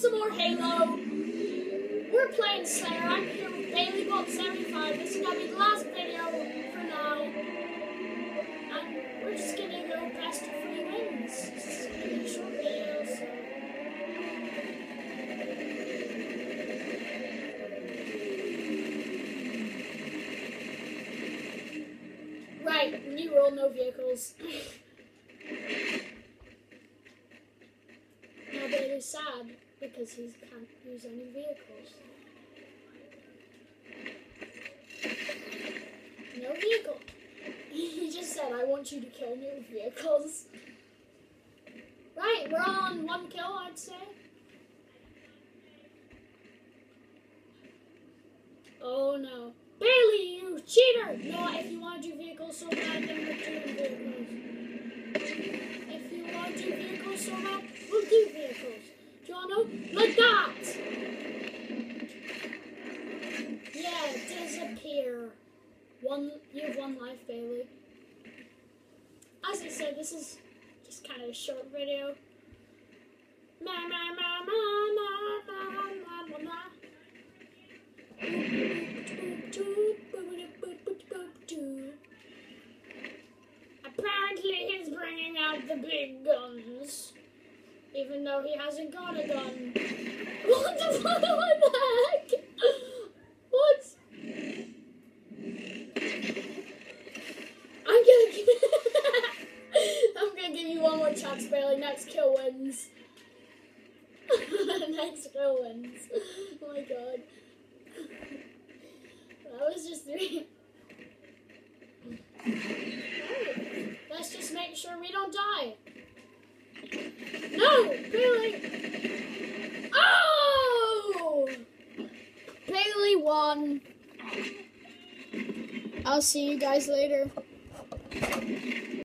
some more Halo. We're playing Slayer. I'm here with Bailey Bob 75. This is gonna be the last video for now. And we're just gonna go best of three wins. This is. Right, new rule, no vehicles. Bailey's sad because he can't use any vehicles. No vehicle. He just said, I want you to kill me with vehicles. Right, we're on one kill, I'd say. Oh no. Bailey, you cheater! No, if you want to do vehicles so bad, then we're doing vehicles. If you want to do vehicles so bad, we'll do vehicles. Like that! Yeah, disappear. One, you have one life, Bailey. As I said, this is just kind of a short video. Ma ma ma ma ma ma ma ma ma. Apparently he's bringing out the big guns. Even though he hasn't got a gun. What the fuck? What the heck? What? I'm gonna I'm gonna give you one more chance, Bailey. Next kill wins. Next kill wins. Oh my god. That was just three. Bailey! Oh! Bailey won. I'll see you guys later.